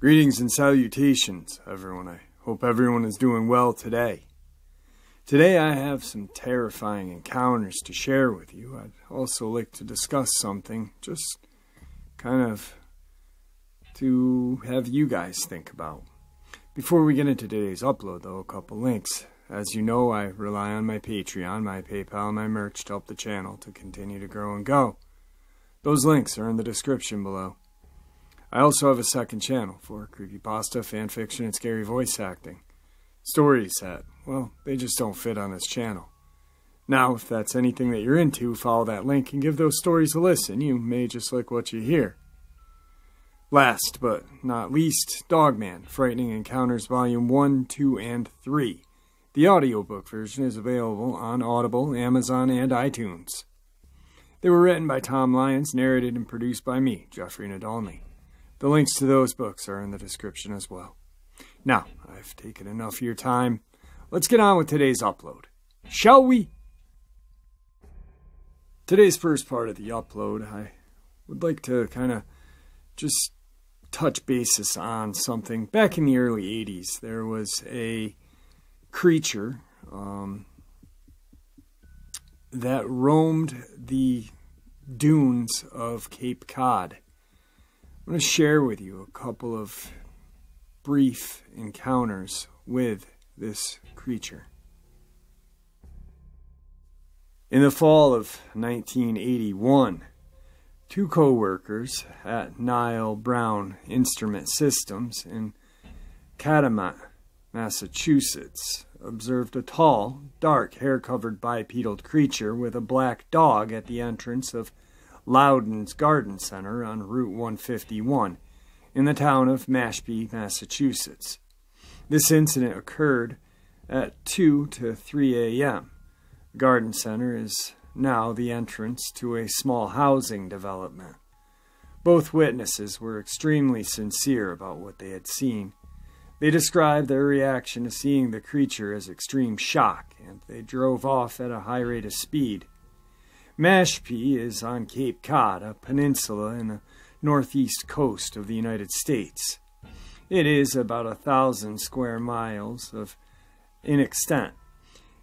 Greetings and salutations, everyone. I hope everyone is doing well today. Today I have some terrifying encounters to share with you. I'd also like to discuss something just kind of to have you guys think about. Before we get into today's upload, though, a couple links. As you know, I rely on my Patreon, my PayPal, my merch to help the channel to continue to grow and go. Those links are in the description below. I also have a second channel for creepypasta, fanfiction, and scary voice acting. Stories that, well, they just don't fit on this channel. Now, if that's anything that you're into, follow that link and give those stories a listen. You may just like what you hear. Last but not least, Dogman Frightening Encounters Volume 1, 2, and 3. The audiobook version is available on Audible, Amazon, and iTunes. They were written by Tom Lyons, narrated and produced by me, Jeffrey Nadolny. The links to those books are in the description as well. Now, I've taken enough of your time. Let's get on with today's upload. Shall we? Today's first part of the upload, I would like to kind of just touch basis on something. Back in the early 80s, there was a creature um, that roamed the dunes of Cape Cod. I'm going to share with you a couple of brief encounters with this creature. In the fall of 1981, two co-workers at Neil Brown Instrument Systems in Cataumet, Massachusetts, observed a tall, dark, hair-covered bipedal creature with a black dog at the entrance of Loudon's Garden Center on Route 151 in the town of Mashpee, Massachusetts. This incident occurred at 2 to 3 a.m. Garden Center is now the entrance to a small housing development. Both witnesses were extremely sincere about what they had seen. They described their reaction to seeing the creature as extreme shock, and they drove off at a high rate of speed. Mashpee is on Cape Cod, a peninsula in the northeast coast of the United States. It is about a thousand square miles of in extent,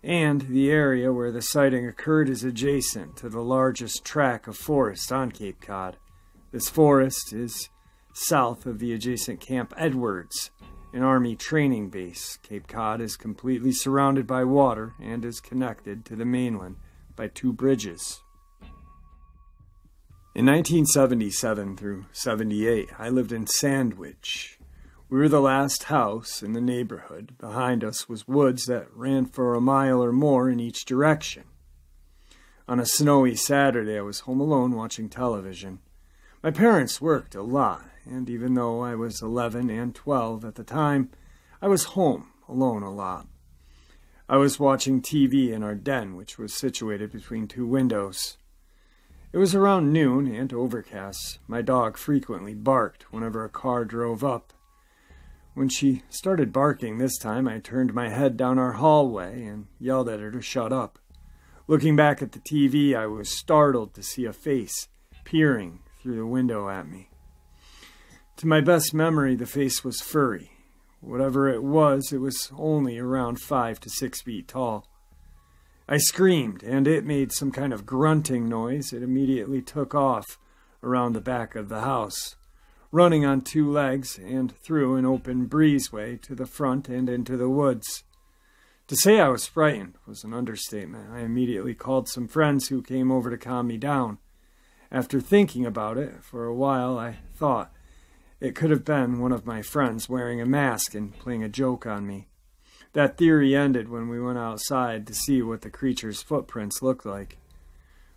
and the area where the sighting occurred is adjacent to the largest tract of forest on Cape Cod. This forest is south of the adjacent Camp Edwards, an Army training base. Cape Cod is completely surrounded by water and is connected to the mainland by two bridges. In 1977 through 78, I lived in Sandwich. We were the last house in the neighborhood. Behind us was woods that ran for a mile or more in each direction. On a snowy Saturday, I was home alone watching television. My parents worked a lot, and even though I was 11 and 12 at the time, I was home alone a lot. I was watching TV in our den, which was situated between two windows. It was around noon and overcast. My dog frequently barked whenever a car drove up. When she started barking this time, I turned my head down our hallway and yelled at her to shut up. Looking back at the TV, I was startled to see a face peering through the window at me. To my best memory, the face was furry. Whatever it was, it was only around five to six feet tall. I screamed, and it made some kind of grunting noise. It immediately took off around the back of the house, running on two legs and through an open breezeway to the front and into the woods. To say I was frightened was an understatement. I immediately called some friends who came over to calm me down. After thinking about it for a while, I thought it could have been one of my friends wearing a mask and playing a joke on me. That theory ended when we went outside to see what the creature's footprints looked like.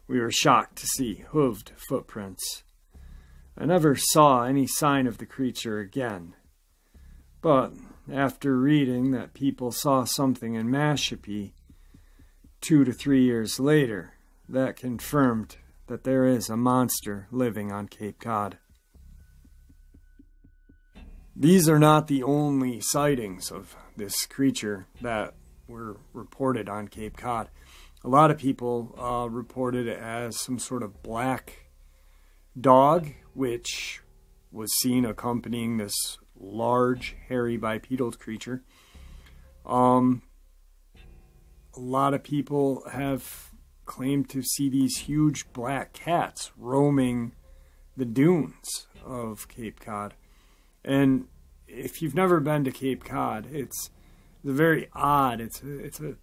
We were shocked to see hooved footprints. I never saw any sign of the creature again. But after reading that people saw something in Mashpee two to three years later, that confirmed that there is a monster living on Cape Cod. These are not the only sightings of this creature that were reported on Cape Cod. A lot of people uh, reported it as some sort of black dog, which was seen accompanying this large, hairy, bipedal creature. Um, a lot of people have claimed to see these huge black cats roaming the dunes of Cape Cod. And if you've never been to Cape Cod, it's, it's very odd. It's it's a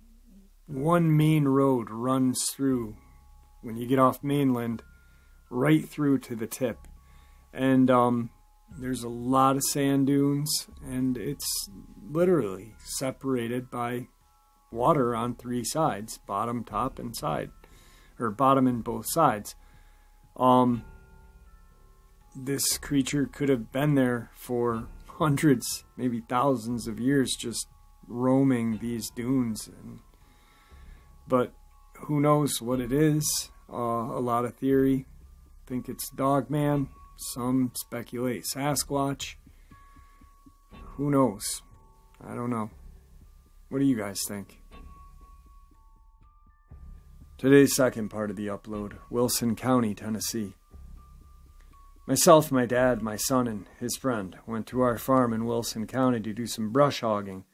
one main road runs through when you get off mainland right through to the tip. And um, there's a lot of sand dunes, and it's literally separated by water on three sides bottom, top, and side, or bottom and both sides. Um, this creature could have been there for hundreds, maybe thousands of years, just roaming these dunes. And, but who knows what it is? Uh, a lot of theory think it's Dogman. Some speculate Sasquatch. Who knows? I don't know. What do you guys think? Today's second part of the upload Wilson County, Tennessee. Myself, my dad, my son, and his friend went to our farm in Wilson County to do some brush hogging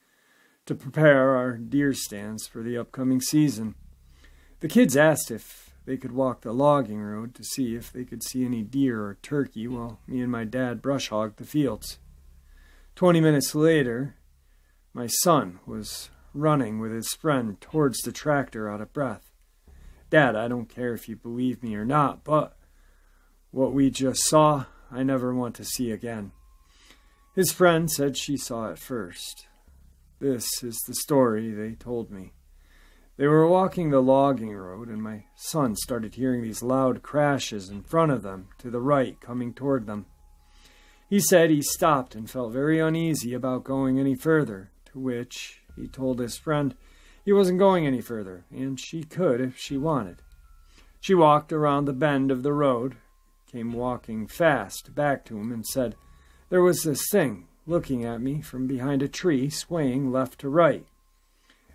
to prepare our deer stands for the upcoming season. The kids asked if they could walk the logging road to see if they could see any deer or turkey while me and my dad brush hogged the fields. Twenty minutes later, my son was running with his friend towards the tractor out of breath. Dad, I don't care if you believe me or not, but what we just saw, I never want to see again. His friend said she saw it first. This is the story they told me. They were walking the logging road, and my son started hearing these loud crashes in front of them, to the right, coming toward them. He said he stopped and felt very uneasy about going any further, to which he told his friend he wasn't going any further, and she could if she wanted. She walked around the bend of the road, came walking fast back to him, and said, There was this thing looking at me from behind a tree, swaying left to right,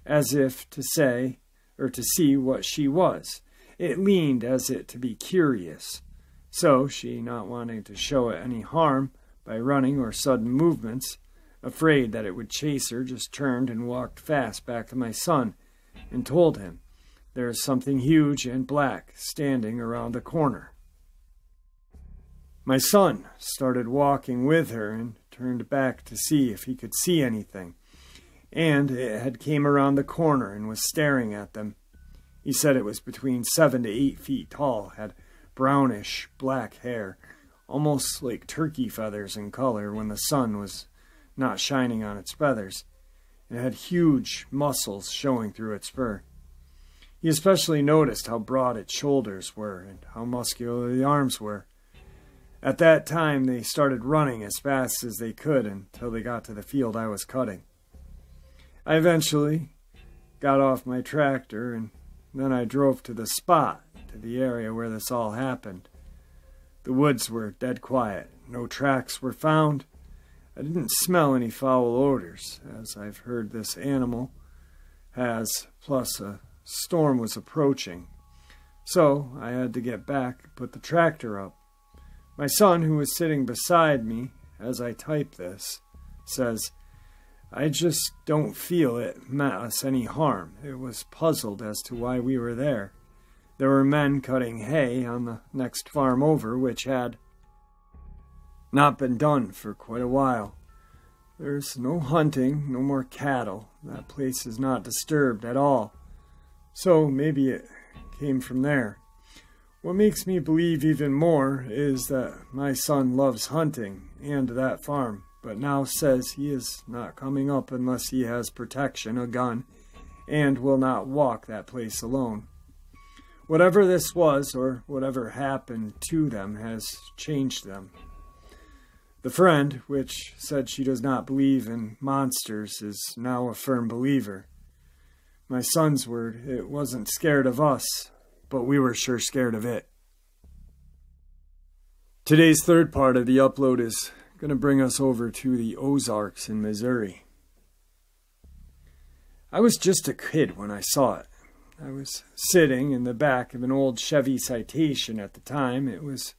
as if to say, or to see what she was. It leaned as if to be curious. So, she not wanting to show it any harm by running or sudden movements, afraid that it would chase her, just turned and walked fast back to my son and told him there is something huge and black standing around the corner. My son started walking with her and turned back to see if he could see anything, and it had came around the corner and was staring at them. He said it was between seven to eight feet tall, had brownish black hair, almost like turkey feathers in color when the sun was not shining on its feathers. It had huge muscles showing through its fur. He especially noticed how broad its shoulders were and how muscular the arms were. At that time, they started running as fast as they could until they got to the field I was cutting. I eventually got off my tractor and then I drove to the spot, to the area where this all happened. The woods were dead quiet. No tracks were found, I didn't smell any foul odors, as I've heard this animal has, plus a storm was approaching. So I had to get back, put the tractor up. My son, who was sitting beside me as I type this, says, I just don't feel it meant us any harm. It was puzzled as to why we were there. There were men cutting hay on the next farm over, which had not been done for quite a while. There's no hunting, no more cattle. That place is not disturbed at all. So maybe it came from there. What makes me believe even more is that my son loves hunting and that farm, but now says he is not coming up unless he has protection, a gun, and will not walk that place alone. Whatever this was, or whatever happened to them, has changed them. The friend, which said she does not believe in monsters, is now a firm believer. My son's word, it wasn't scared of us, but we were sure scared of it. Today's third part of the upload is going to bring us over to the Ozarks in Missouri. I was just a kid when I saw it. I was sitting in the back of an old Chevy Citation at the time. It was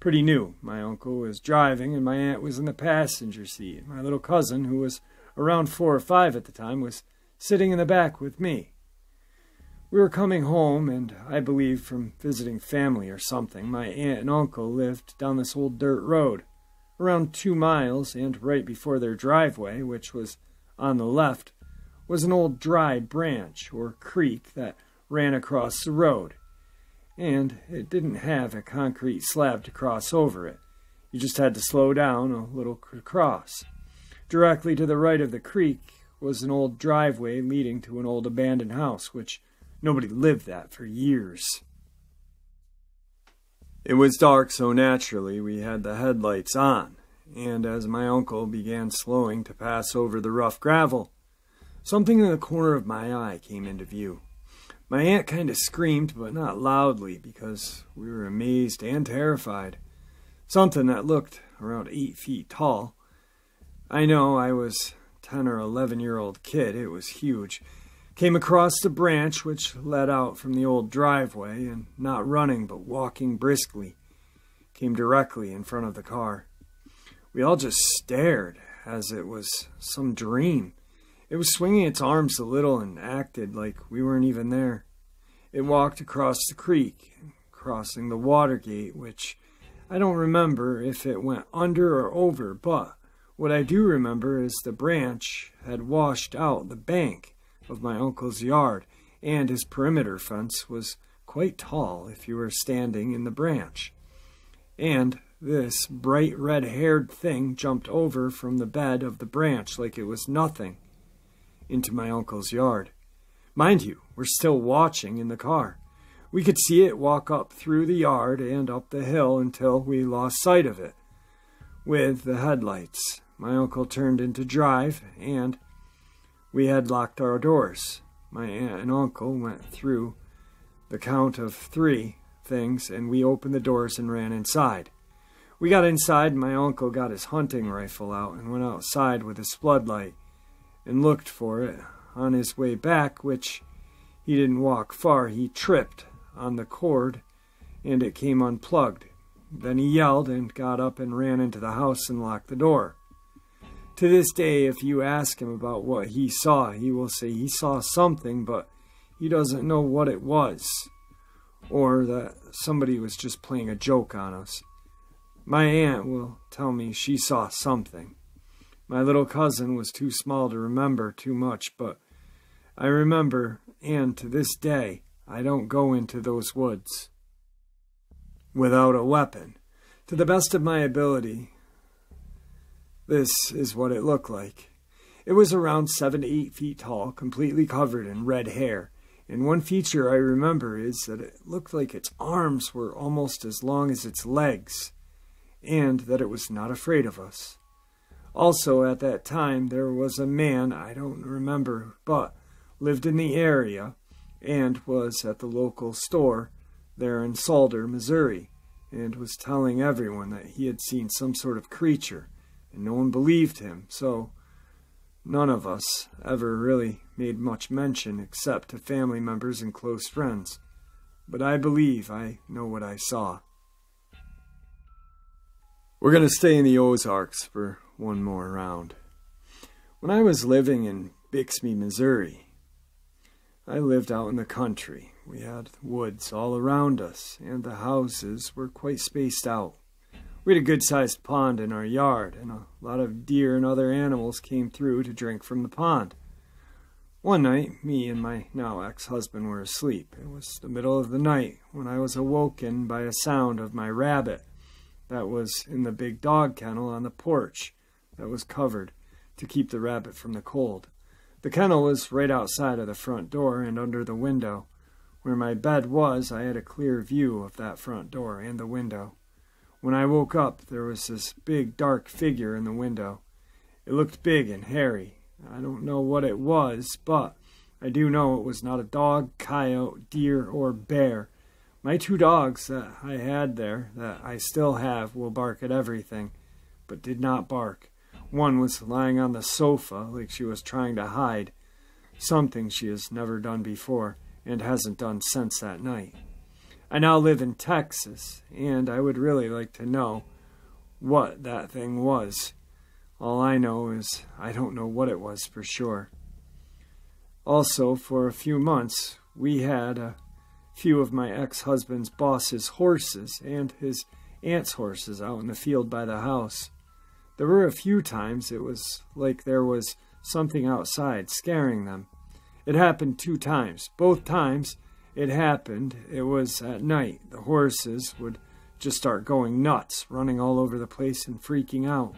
pretty new. My uncle was driving, and my aunt was in the passenger seat. My little cousin, who was around four or five at the time, was sitting in the back with me. We were coming home, and I believe from visiting family or something. My aunt and uncle lived down this old dirt road, around two miles, and right before their driveway, which was on the left, was an old dry branch or creek that ran across the road. And it didn't have a concrete slab to cross over it. You just had to slow down a little to cross. Directly to the right of the creek was an old driveway leading to an old abandoned house, which nobody lived that for years. It was dark, so naturally we had the headlights on, and as my uncle began slowing to pass over the rough gravel, something in the corner of my eye came into view. My aunt kind of screamed, but not loudly, because we were amazed and terrified. Something that looked around eight feet tall. I know I was 10 or 11 year old kid, it was huge. Came across the branch which led out from the old driveway, and not running but walking briskly, came directly in front of the car. We all just stared, as it was some dream. It was swinging its arms a little and acted like we weren't even there. It walked across the creek, crossing the water gate, which I don't remember if it went under or over, but what I do remember is the branch had washed out the bank of my uncle's yard, and his perimeter fence was quite tall if you were standing in the branch. And this bright red haired thing jumped over from the bed of the branch like it was nothing into my uncle's yard. Mind you, we're still watching in the car. We could see it walk up through the yard and up the hill until we lost sight of it. With the headlights, my uncle turned into drive, and we had locked our doors. My aunt and uncle went through the count of three things, and we opened the doors and ran inside. We got inside, my uncle got his hunting rifle out and went outside with his floodlight and looked for it. On his way back, which he didn't walk far, he tripped on the cord and it came unplugged. Then he yelled and got up and ran into the house and locked the door. To this day, if you ask him about what he saw, he will say he saw something, but he doesn't know what it was, or that somebody was just playing a joke on us. My aunt will tell me she saw something. My little cousin was too small to remember too much, but I remember, and to this day, I don't go into those woods without a weapon. To the best of my ability, this is what it looked like. It was around seven to eight feet tall, completely covered in red hair, and one feature I remember is that it looked like its arms were almost as long as its legs, and that it was not afraid of us. Also, at that time, there was a man, I don't remember, but lived in the area and was at the local store there in Salder, Missouri, and was telling everyone that he had seen some sort of creature, and no one believed him, so none of us ever really made much mention except to family members and close friends. But I believe I know what I saw. We're going to stay in the Ozarks for one more round. When I was living in Bixby, Missouri, I lived out in the country. We had woods all around us, and the houses were quite spaced out. We had a good sized pond in our yard, and a lot of deer and other animals came through to drink from the pond. One night, me and my now ex husband were asleep. It was the middle of the night when I was awoken by a sound of my rabbit that was in the big dog kennel on the porch that was covered to keep the rabbit from the cold. The kennel was right outside of the front door and under the window. Where my bed was, I had a clear view of that front door and the window. When I woke up, there was this big dark figure in the window. It looked big and hairy. I don't know what it was, but I do know it was not a dog, coyote, deer, or bear. My two dogs that I had there, that I still have, will bark at everything, but did not bark. One was lying on the sofa like she was trying to hide, something she has never done before, and hasn't done since that night. I now live in Texas, and I would really like to know what that thing was. All I know is I don't know what it was for sure. Also, for a few months, we had a few of my ex husband's boss's horses and his aunt's horses out in the field by the house. There were a few times it was like there was something outside scaring them. It happened two times. Both times it happened, it was at night. The horses would just start going nuts, running all over the place and freaking out.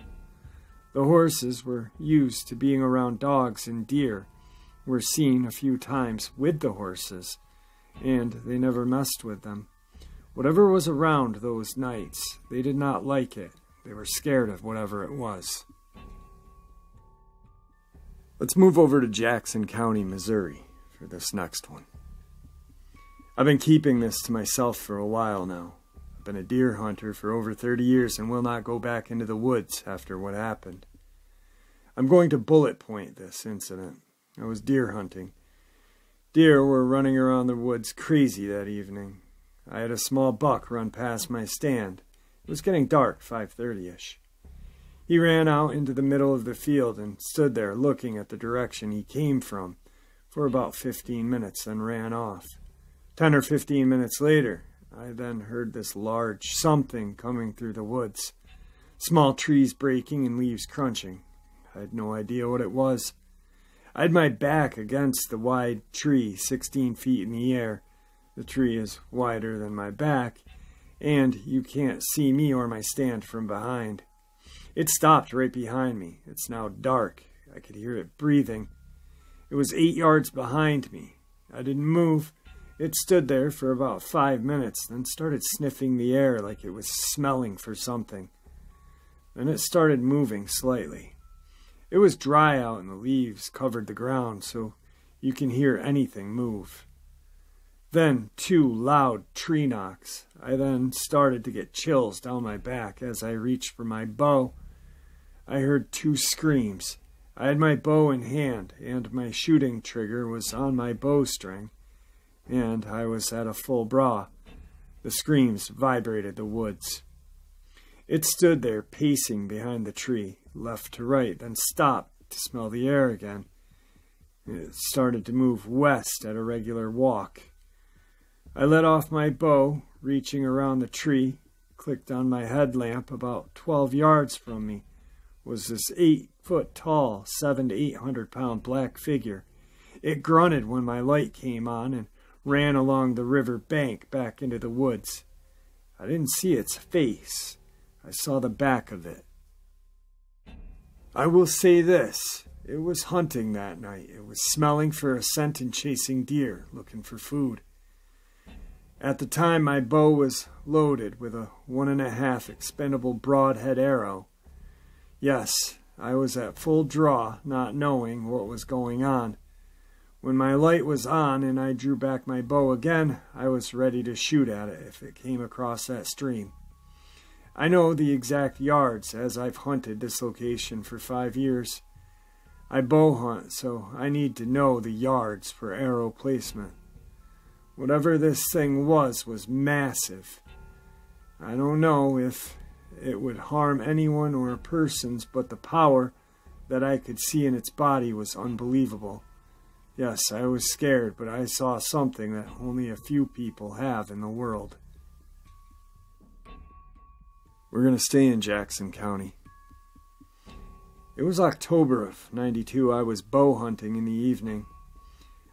The horses were used to being around dogs and deer, were seen a few times with the horses, and they never messed with them. Whatever was around those nights, they did not like it. They were scared of whatever it was. Let's move over to Jackson County, Missouri for this next one. I've been keeping this to myself for a while now. I've been a deer hunter for over 30 years and will not go back into the woods after what happened. I'm going to bullet point this incident. I was deer hunting. Deer were running around the woods crazy that evening. I had a small buck run past my stand. It was getting dark, 5:30ish. He ran out into the middle of the field and stood there looking at the direction he came from for about 15 minutes, then ran off. Ten or 15 minutes later, I then heard this large something coming through the woods. Small trees breaking and leaves crunching. I had no idea what it was. I had my back against the wide tree, 16 feet in the air. The tree is wider than my back, and you can't see me or my stand from behind. It stopped right behind me. It's now dark. I could hear it breathing. It was eight yards behind me. I didn't move. It stood there for about five minutes, then started sniffing the air like it was smelling for something. Then it started moving slightly. It was dry out and the leaves covered the ground, so you can hear anything move. Then two loud tree knocks. I then started to get chills down my back as I reached for my bow I heard two screams. I had my bow in hand, and my shooting trigger was on my bowstring, and I was at a full draw. The screams vibrated the woods. It stood there pacing behind the tree, left to right, then stopped to smell the air again. It started to move west at a regular walk. I let off my bow, reaching around the tree, clicked on my headlamp about twelve yards from me was this eight foot tall, seven to eight hundred pound black figure. It grunted when my light came on and ran along the river bank back into the woods. I didn't see its face. I saw the back of it. I will say this. It was hunting that night. It was smelling for a scent and chasing deer, looking for food. At the time, my bow was loaded with a one and a half expendable broadhead arrow Yes, I was at full draw, not knowing what was going on. When my light was on and I drew back my bow again, I was ready to shoot at it if it came across that stream. I know the exact yards as I've hunted this location for five years. I bow hunt, so I need to know the yards for arrow placement. Whatever this thing was, was massive. I don't know if it would harm anyone or persons, but the power that I could see in its body was unbelievable. Yes, I was scared, but I saw something that only a few people have in the world. We're going to stay in Jackson County. It was October of 92. I was bow hunting in the evening.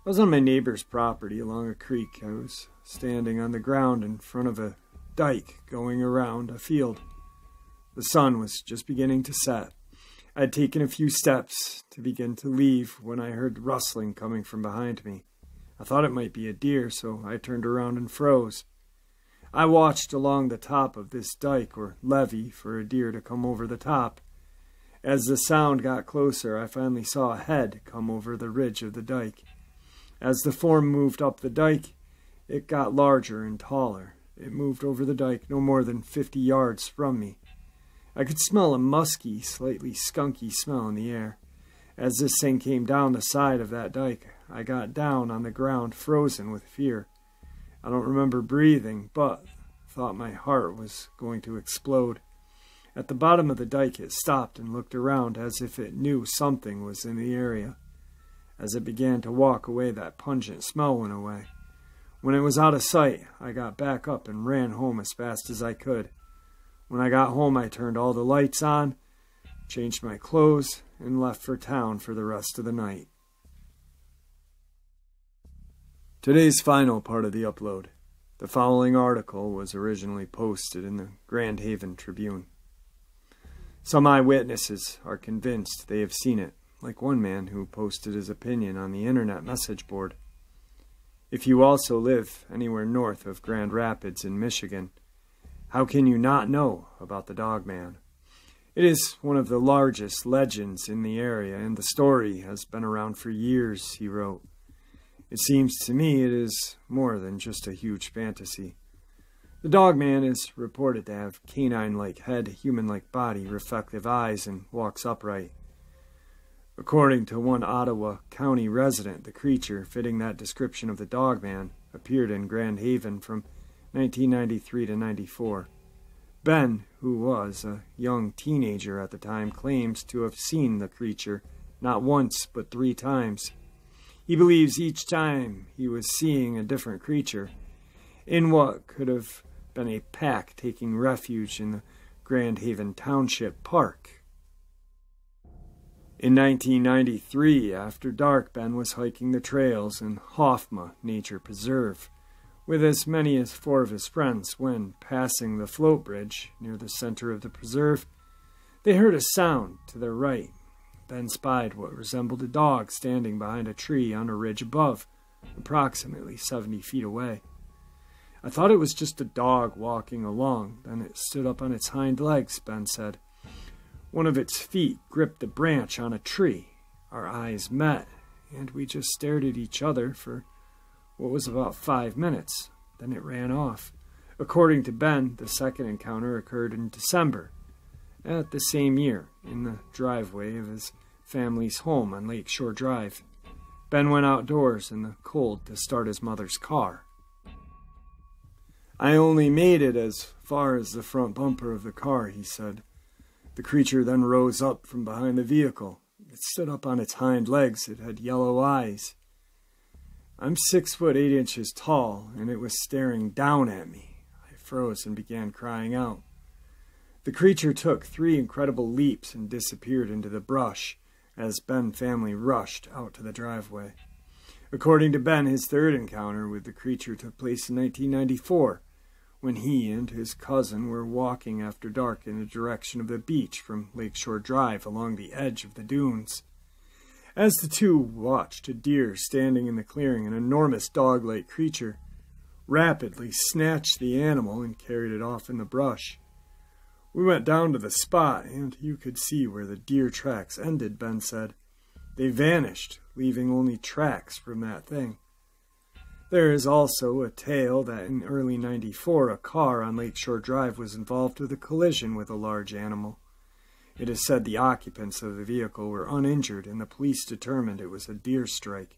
I was on my neighbor's property along a creek. I was standing on the ground in front of a dike going around a field. The sun was just beginning to set. I had taken a few steps to begin to leave when I heard rustling coming from behind me. I thought it might be a deer, so I turned around and froze. I watched along the top of this dike or levee for a deer to come over the top. As the sound got closer, I finally saw a head come over the ridge of the dike. As the form moved up the dike, it got larger and taller. It moved over the dike no more than fifty yards from me. I could smell a musky, slightly skunky smell in the air. As this thing came down the side of that dike, I got down on the ground, frozen with fear. I don't remember breathing, but thought my heart was going to explode. At the bottom of the dike, it stopped and looked around as if it knew something was in the area. As it began to walk away, that pungent smell went away. When it was out of sight, I got back up and ran home as fast as I could. When I got home, I turned all the lights on, changed my clothes, and left for town for the rest of the night. Today's final part of the upload. The following article was originally posted in the Grand Haven Tribune. Some eyewitnesses are convinced they have seen it, like one man who posted his opinion on the internet message board. If you also live anywhere north of Grand Rapids in Michigan, how can you not know about the Dog Man? It is one of the largest legends in the area, and the story has been around for years, he wrote. It seems to me it is more than just a huge fantasy. The dog man is reported to have canine like head, human like body, reflective eyes, and walks upright. According to one Ottawa County resident, the creature fitting that description of the dog man appeared in Grand Haven from 1993 to 94. Ben, who was a young teenager at the time, claims to have seen the creature not once but three times. He believes each time he was seeing a different creature in what could have been a pack taking refuge in the Grand Haven Township Park. In 1993, after dark, Ben was hiking the trails in Hofma Nature Preserve with as many as four of his friends when, passing the float bridge near the center of the preserve, they heard a sound to their right. Ben spied what resembled a dog standing behind a tree on a ridge above, approximately 70 feet away. I thought it was just a dog walking along. Then it stood up on its hind legs, Ben said. One of its feet gripped a branch on a tree. Our eyes met, and we just stared at each other for what was about five minutes. Then it ran off. According to Ben, the second encounter occurred in December, at the same year, in the driveway of his family's home on Lakeshore Drive. Ben went outdoors in the cold to start his mother's car. I only made it as far as the front bumper of the car, he said. The creature then rose up from behind the vehicle. It stood up on its hind legs. It had yellow eyes. I'm six foot eight inches tall, and it was staring down at me. I froze and began crying out. The creature took three incredible leaps and disappeared into the brush as Ben family rushed out to the driveway. According to Ben, his third encounter with the creature took place in 1994 when he and his cousin were walking after dark in the direction of the beach from Lakeshore Drive along the edge of the dunes. As the two watched a deer standing in the clearing, an enormous dog like creature rapidly snatched the animal and carried it off in the brush. We went down to the spot, and you could see where the deer tracks ended, Ben said. They vanished, leaving only tracks from that thing. There is also a tale that in early 94 a car on Lakeshore Drive was involved with a collision with a large animal. It is said the occupants of the vehicle were uninjured and the police determined it was a deer strike.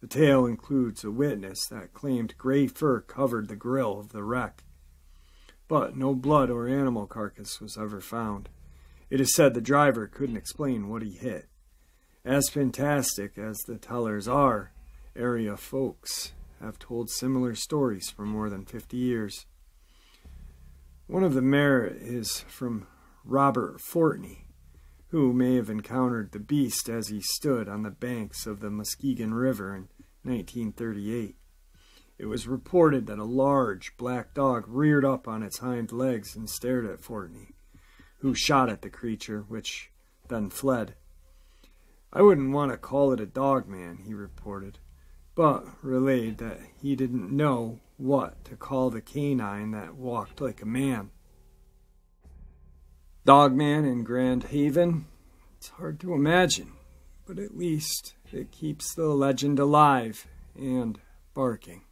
The tale includes a witness that claimed gray fur covered the grill of the wreck. But no blood or animal carcass was ever found. It is said the driver couldn't explain what he hit. As fantastic as the tellers are, area folks have told similar stories for more than 50 years. One of the merit is from Robert Fortney, who may have encountered the beast as he stood on the banks of the Muskegon River in 1938. It was reported that a large black dog reared up on its hind legs and stared at Fortney, who shot at the creature, which then fled. I wouldn't want to call it a dog man, he reported but relayed that he didn't know what to call the canine that walked like a man. Dogman in Grand Haven? It's hard to imagine, but at least it keeps the legend alive and barking.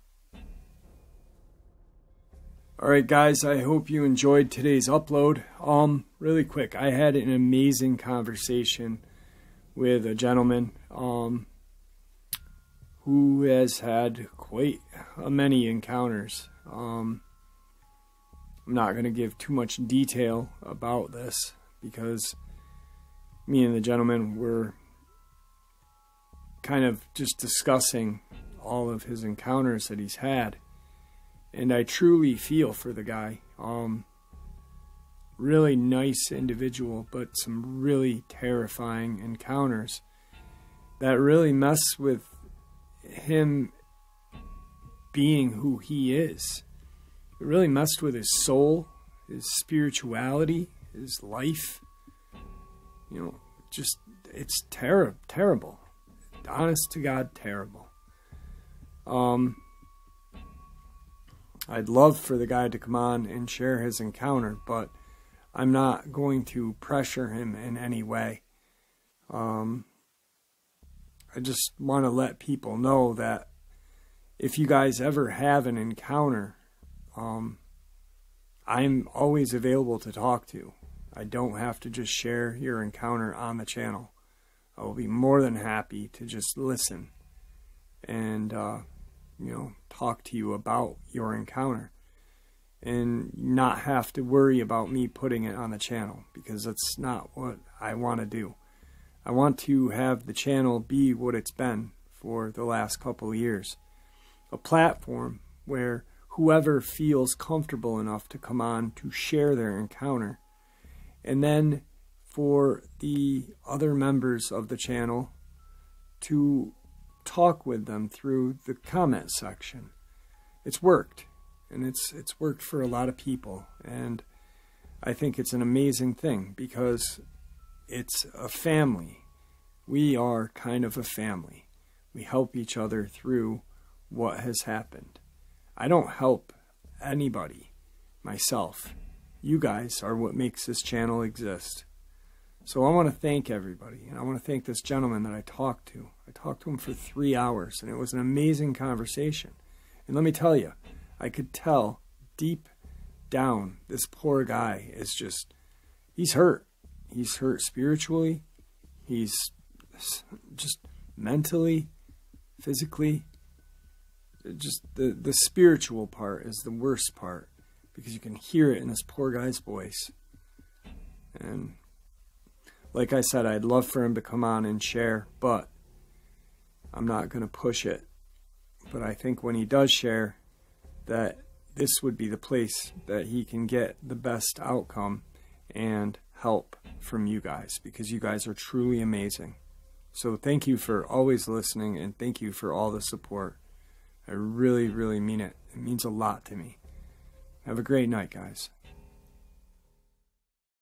Alright guys, I hope you enjoyed today's upload. Um, really quick, I had an amazing conversation with a gentleman um, who has had quite a many encounters. Um, I'm not going to give too much detail about this because me and the gentleman were kind of just discussing all of his encounters that he's had. And I truly feel for the guy. Um, really nice individual, but some really terrifying encounters that really mess with him being who he is. It really messed with his soul, his spirituality, his life. You know, just it's ter- terrible. Honest to God, terrible. Um, I'd love for the guy to come on and share his encounter, but I'm not going to pressure him in any way. Um, I just want to let people know that if you guys ever have an encounter, um, I'm always available to talk to. I don't have to just share your encounter on the channel. I will be more than happy to just listen and, uh, you know, talk to you about your encounter and not have to worry about me putting it on the channel because that's not what I want to do. I want to have the channel be what it's been for the last couple of years a platform where whoever feels comfortable enough to come on to share their encounter, and then for the other members of the channel to talk with them through the comment section. It's worked and it's it's worked for a lot of people and I think it's an amazing thing because it's a family. We are kind of a family. We help each other through what has happened. I don't help anybody myself. You guys are what makes this channel exist. So I want to thank everybody, and I want to thank this gentleman that I talked to. I talked to him for three hours, and it was an amazing conversation. And let me tell you, I could tell deep down this poor guy is just, he's hurt. He's hurt spiritually, he's just mentally, physically. Just the, the spiritual part is the worst part because you can hear it in this poor guy's voice. And like I said, I'd love for him to come on and share, but I'm not going to push it. But I think when he does share, that this would be the place that he can get the best outcome and help from you guys because you guys are truly amazing. So thank you for always listening and thank you for all the support. I really, really mean it. It means a lot to me. Have a great night, guys.